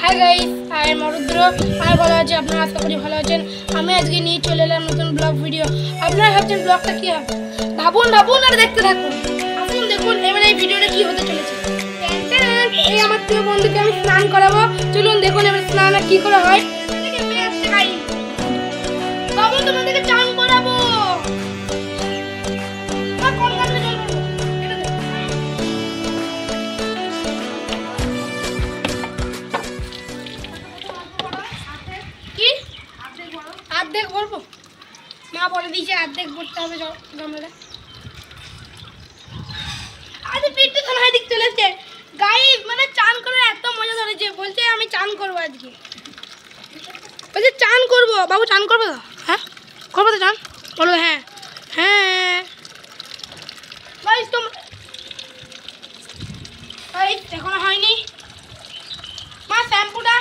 High guys I মরুদ্র আমি ভালো আছি আপনারা আশা করি ভালো আছেন। আমি আজকে নিয়ে চলে এলাম নতুন ব্লগ ভিডিও আপনারা ভাবছেন ব্লগটা কি হবে? ভাবুন ভাবুন আর দেখতে থাকুন। আসুন দেখুন এবার এই ভিডিওটা কি হতে চলেছে। এই আমার প্রিয় বন্ধুকে আমি স্নান করাবো। চলুন দেখুন এবার স্নান কি করে হয়। তোমাদেরকে অর্ধেক ভরতে হবে গামলাটা আরে পেটে তো দিক চলেছে গাইস মানে চান করে এত মজা ধরেছে, বলছে আমি চান করব আজকে। বলছে, চান করব? বাবু, চান করবে তো? হ্যাঁ? করব তো চান? বলো হ্যাঁ। হ্যাঁ। গাইস তো গাইস এখনও হয়নি। মা, শ্যাম্পুটা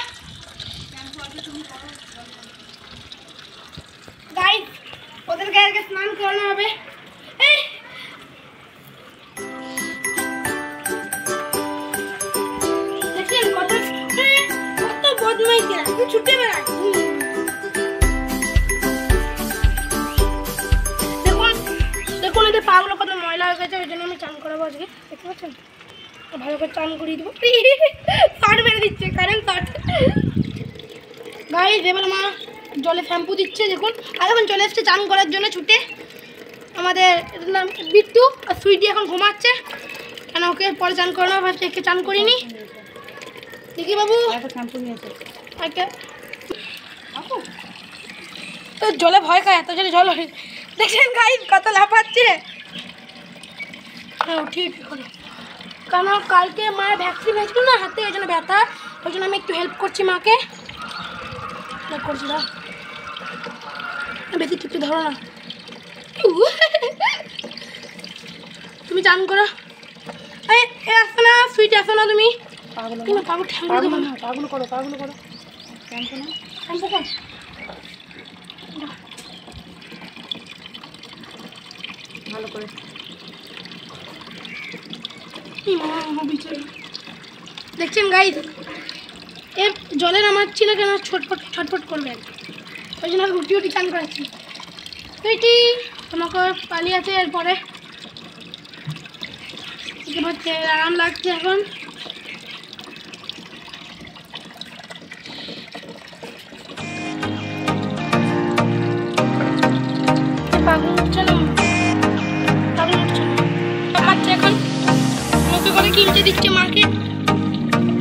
গাইস ওদেরকে আগে স্নান করানো হবে। এই! দেখছেন কত কত বদমাইশ ছুটে দেখুন দেখুন পাগুলো কত ময়লা হয়ে গেছে, ওই জন্য আমি চান করাবো আজকে। দেখতে পাচ্ছেন? ভালো করে চান করিয়ে দেবো। শর্ট মেরে দিচ্ছে, কারেন্ট শর্ট গাইস এবার মা। জলে শ্যাম্পু দিচ্ছে দেখুন। আর এখন চলে এসছে চান করার জন্য ছুটে। আমাদের নাম বিট্টু আর সুইটি এখন ঘুমাচ্ছে। কেন ওকে পরে চান করানো ভাবছে একে চান করিনি। দেখি বাবু। তো জলে ভয় খায় এত জলে জল দেখছেন গাইস কত লাফাচ্ছে। হ্যাঁ ঠিক। কারণ কালকে মায়ের ভ্যাকসিন হয়েছিল না হাতে ওই জন্য ব্যথা। ওই জন্য আমি একটু হেল্প করছি মাকে। করছি না বেশি টিপে ধরো না। তুমি চান করো। আসো না সুইট আসো না তুমি। পাগল করো পাগুলো ভালো আমার। দেখছেন গাইস এ জলে নামাচ্ছি না কেন ছটফট ছটফট করবে ওই জন্য রুটি উটি চান করাচ্ছি রুটি তোমাকে পালিয়ে আছে এরপরে হচ্ছে আরাম লাগছে এখন। পাগল উঠছে না? পাগল উঠছে এখন। মুখে করে কিনতে দিচ্ছে মাকে?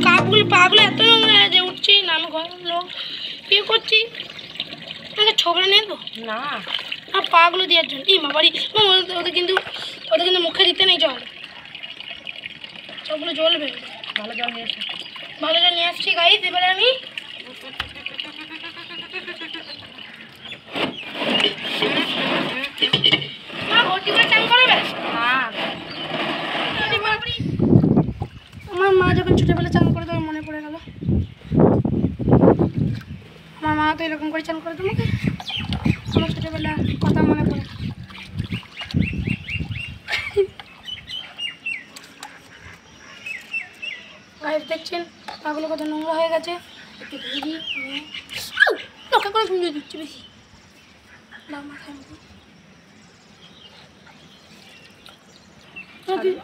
কাকগুলো পাগুলো, এত নোংরা যে উঠছেই না আমি ঘরের লোক। ইয়ে করছি? ছোকরা নেব না। আর পাগুলো দেওয়ার জন্য। এই মা বাড়ি ওদের কিন্তু ওদের কিন্তু মুখে দিতে নেই জল। সবগুলো জ্বলবে ভালো জল নিয়ে এসো। ভালো জল নিয়ে আসছি গাইস এবারে আমি করাবে? হ্যাঁ। আমার মা যখন ছোটোবেলা চান করে তখন মনে পড়ে গেল আমার মা তো এরকম করে চান করে তোমাকে? আমার ছোটোবেলা কথা মনে পড়ে। গায়ে দেখছেন? পাগুলো কত নোংরা হয়ে গেছে। একটু ধুয়ে দিই লক্ষ্য করে ধুয়ে দিচ্ছি বেশি। তোমার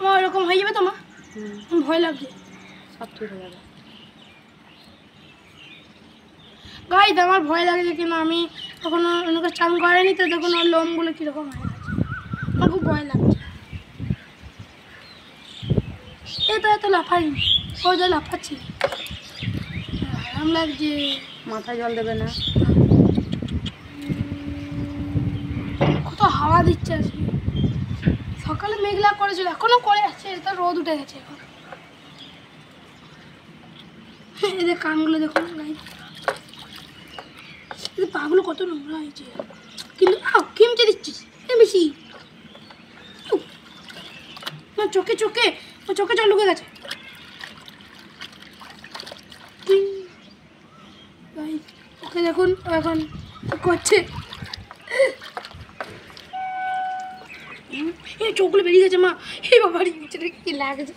আমার এরকম হয়ে যাবে তো মা? ভয় লাগছে। সব ঠিক হয়ে যাবে। গাইজ আমার ভয় লাগছে কিন্তু আমি কখনো ওনাকে চান করেনি, তো দেখুন ওর লোমগুলো কীরকম হয়ে গেছে। আমার খুব ভয় লাগছে। এ তো এত লাফাই ও যা লাফাচ্ছি। আরাম লাগছে মাথায় জল দেবে না। কত হাওয়া দিচ্ছে আজকে। সকালে মেঘলা করেছিল, এখনও করে আছে এটা রোদ উঠে গেছে এখন। এদের কানগুলো দেখুন গাইজ পাগুলো কত নোংরা হয়েছে। কিন্তু কিমচে দিচ্ছিস বেশি। না চোখে চোখে চোখে জল ঢুকে গেছে। ওকে দেখুন ও এখন করছে। এই চোখগুলো বেরিয়ে গেছে মা। এই বাবার নিচে কি লাগছে।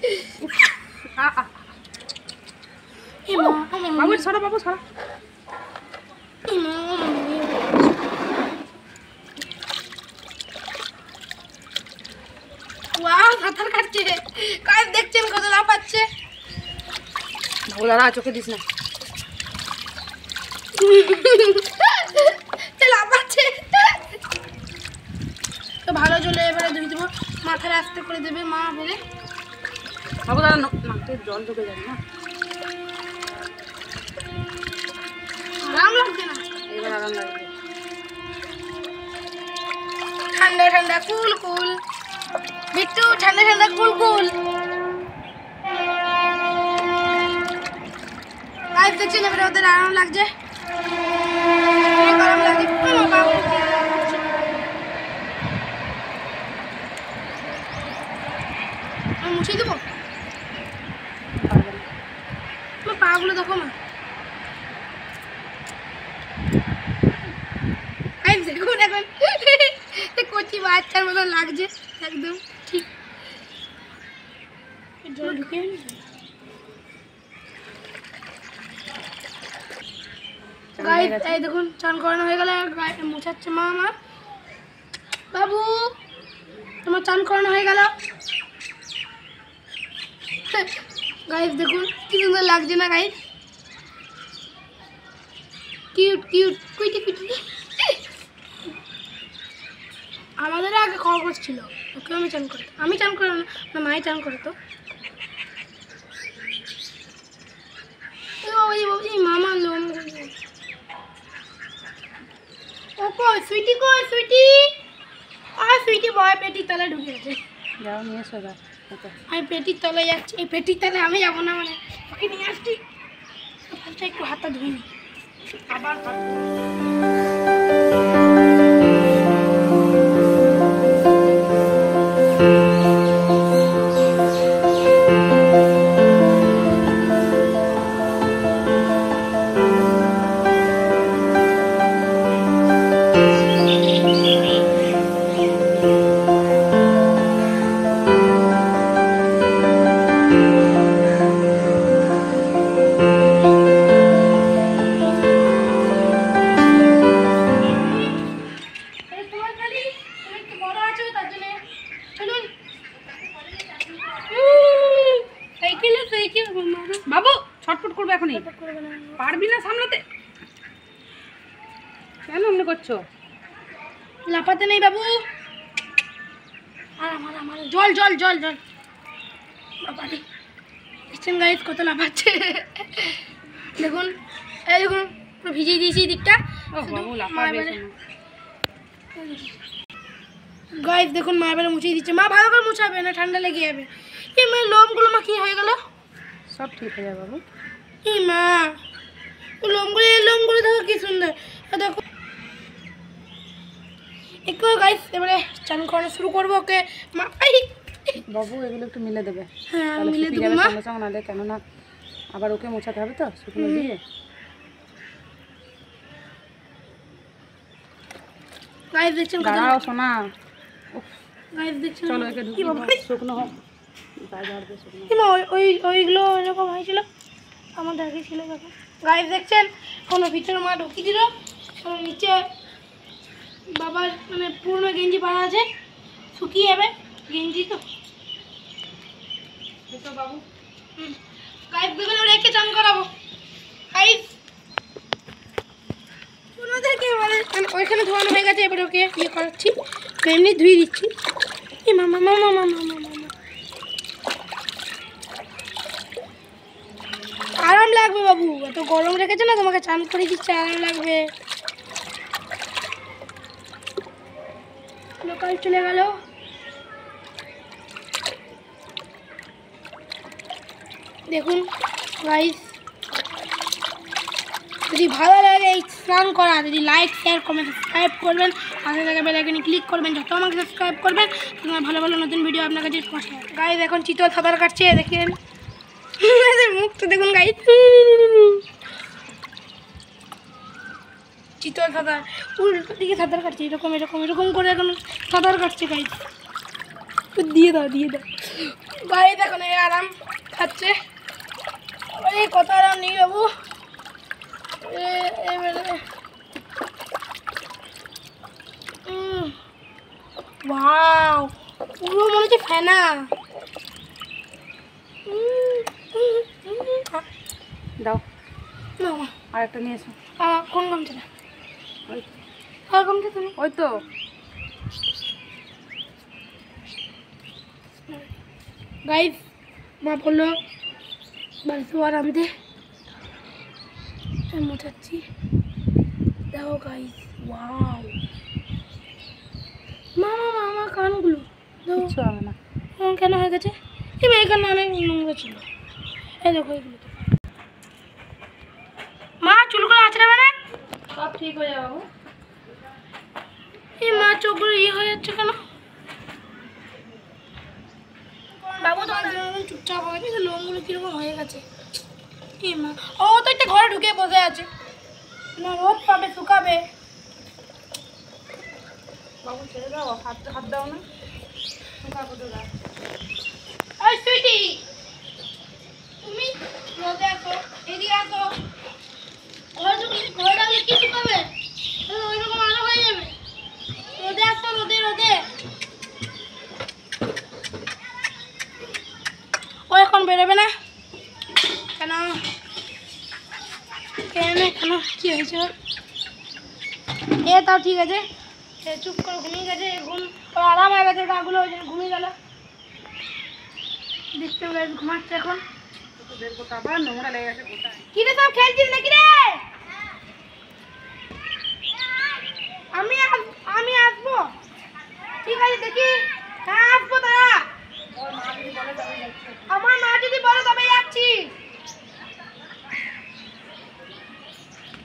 এ মা বাবু সরা বাবু সরা ওয়াও সাঁতার কাটছে। কাজ দেখছেন কত লাফাচ্ছে? চোখে দিস না। লাফাচ্ছে। তো ভালো জলে এবারে ধুয়ে দেবো। মাথায় আস্তে করে দেবে মা বলে বাবু দাঁড়া নাকে জল ঢুকে যাবে না। আরাম লাগছে না। এবার আরাম লাগবে। ঠান্ডা ঠান্ডা কুল কুল। বিট্টু ঠান্ডা ঠান্ডা কুল কুল গাইস দেখছেন, এবারে ওদের আরাম লাগছে। আরাম লাগছে লাগছে। দেবো? না। পাগুলো দেখো না এই দেখুন এখন। কচি বাচ্চার মতো লাগছে, একদম। জল ঢুকে চান গাইস গেছে? এই দেখুন, চান করানো হয়ে গেলে মোছাচ্ছে মা আমার। বাবু, তোমার চান করানো হয়ে গেল। গাইস দেখুন, কি সুন্দর লাগছে না guys cute cute cutie cutie আমাদের আগে খরগোশ ছিল ওকে আমি চান করতাম। আমি চান করে না না, মাই চান করতো। ওই ওই মামা লোম ও কই সুইটি কই সুইটি? আর সুইটি বয় পেটির তলায় ঢুকে গেছে। যাও নিয়ে এসো আমি পেটির তলায় যাচ্ছি। এই পেটির তলায় আমি যাব না মানে ওকে নিয়ে আসছি। একটু হাতটা ধুয়ে আবার বাবু ছটফট করবে এখনই। পারবি না সামলাতে? কেন অমনি করছ? লাফাতে নেই বাবু। জল জল জল জল। দেখছেন গাইজ কত লাফাচ্ছে? দেখুন এই দেখুন পুরো ভিজিয়ে দিয়েছি দিকটা। ও বাবু লাফাবে গাইজ দেখুন মা এবারে মুছিয়ে দিচ্ছে। মা ভালো করে মুছাবে না ঠান্ডা লেগে যাবে। এই মা লোমগুলো মা কি হয়ে গেল? সব ঠিক হয়ে যাবে বাবু। মা লোমগুলো এই লোমগুলো দেখো কি সুন্দর। দেখো। একটু গাইজ এবারে চান করানো শুরু করব ওকে। মা বাবু এগুলো একটু মিলে দেবে। হ্যাঁ মিলে দেবো মা। সঙ্গে কেননা আবার ওকে মোছাতে হবে তো শুকনো দিয়ে। গাইজ দেখছেন দাঁড়াও সোনা। গাইজ দেখছেন চলো একে কি ঢুকিয়ে বাবা? দাও, শুকনো হোক। ওই ওই ওইগুলো এরকম হয়েছিল। আমার দেখে ছিল দেখো গাইজ দেখছেন? কোনো ভিতরে মা ঢুকিয়ে দিল। কোনো নিচে বাবার মানে পুরনো গেঞ্জি পাড়া আছে। শুকিয়ে যাবে গেঞ্জি তো। বাবু। গাইজ দেখবেন রেখে চান করাবো। গাইজ ওনাদেরকে মানে মানে ওইখানে ধোয়ানো হয়ে গেছে এবারে ওকে ইয়ে করাচ্ছি। এমনি ধুয়ে দিচ্ছি। এ মামা মামা মামা মামা মামা আরাম লাগবে বাবু? এত গরম রেখেছে না তোমাকে চান করে দিচ্ছে আরাম লাগবে। লোকাল চলে গেল। দেখুন গাইস যদি ভালো লাগে এই স্নান করা, যদি লাইক শেয়ার কমেন্ট সাবস্ক্রাইব করবেন, পাশে থাকা বেল আইকনে ক্লিক করবেন, যত আমাকে সাবস্ক্রাইব করবেন, তোমার ভালো ভালো নতুন ভিডিও আপনার কাছে পৌঁছে গাইস এখন চিতল সাঁতার কাটছে, দেখেন। তো দেখুন গাই চিতল সাঁতার। উল্টো দিকে সাঁতার কাটছে, এরকম এরকম এরকম করে এখন সাঁতার কাটছে গাই দিয়ে দাও দিয়ে দাও। গাই দেখুন, এই আরাম খাচ্ছে। এই কথা আরাম নিয়ে যাব এবারে। পুরো মনে হচ্ছে ফেনা। দাও। আর একটা নিয়ে এসো। কোন গামছাটা আর গামছা তুমি। ওই তো। গাইস মা বলল বাড়িতে আর আনতে আমি মোটাচ্ছি। দেখো গাইস ওয়াও মামা মামা কানগুলো। দেখো। না। কেন হয়ে গেছে? এই মেয়ে এখানে অনেক নোংরা ছিল। এই দেখো এগুলো। মা চুলগুলো আঁচড়াবে না? সব ঠিক হয়ে যাবে বাবু। এই মা চোখগুলো ইয়ে হয়ে যাচ্ছে কেন? বাবু তোমার চুপচাপ হয়ে গেছে লোমগুলো কীরকম হয়ে গেছে? কি মা ও তো একটা ঘরে ঢুকে বসে আছে। না রোদ পাবে শুকাবে। বাবু ছেড়ে দাও হাত হাত দাও না। শুকাবো তো গাছ। ওই সুইটি তুমি রোদে আসো এদিকে আসো ঘরে ঢুকলে ঘরে ডাকলে কি শুকাবে তাহলে হয়ে যাবে। রোদে আসো রোদে রোদে। ও এখন বেরোবে না? কেন? কেন কেন? কি হয়েছে? এ তাও ঠিক আছে। সে চুপ করে ঘুমিয়ে গেছে ঘুম ওর আরাম হয়ে গেছে গাগুলো ওই জন্য ঘুমিয়ে গেল। দেখতে ঘুমাচ্ছে এখন। কি রে সব খেলছিস নাকি রে? আমি আমি আসব। ঠিক আছে, দেখি। হ্যাঁ আসব আমার মা যদি যাচ্ছি।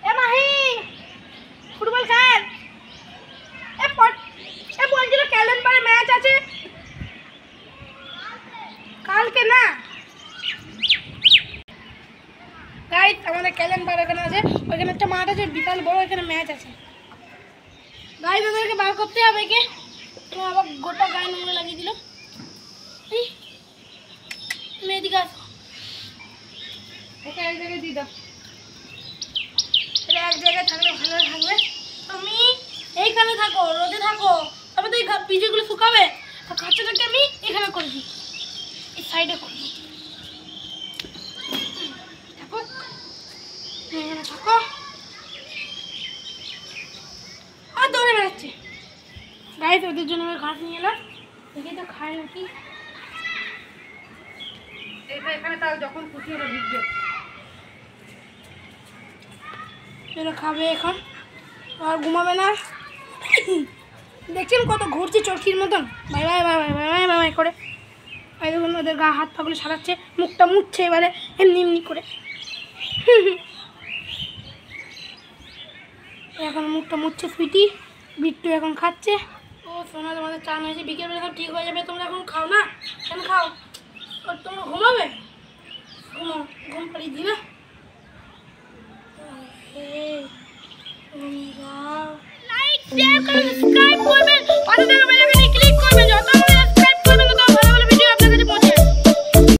এ মাহি, ফুটবল খেল। এ ম্যাচ আছে। কালকে না। আমাদের ক্যালেন্ডার এখানে আছে। ওইখানে একটা মাঠ আছে, বিশাল বড় এখানে ম্যাচ আছে। গাইস ওদেরকে বার করতে হবে কে? আমার আবার গোটা গায়ে নোংরা লাগিয়ে দিল। গাইজ ওদের জন্য আমি ঘাস নিয়ে এলাম। দেখি তো খায় নাকি। এখানে যখন খুশি খাবে এখন। আর ঘুমাবে না। দেখছেন কত ঘুরছে চরকির মতন? Bye bye bye bye bye bye করে। ওদের গা হাত পাগুলো সারাচ্ছে মুখটা মুছছে এবারে এমনি এমনি করে। এখন মুখটা মুছছে সুইটি বিট্টু এখন খাচ্ছে। सोना तुम्हारे चान है। विकल बेला सब ठीक हो जाए। तुम एम खाओ ना। क्या खाओ। और तुम घुमावे घुमो। घुम पड़ी दी ना।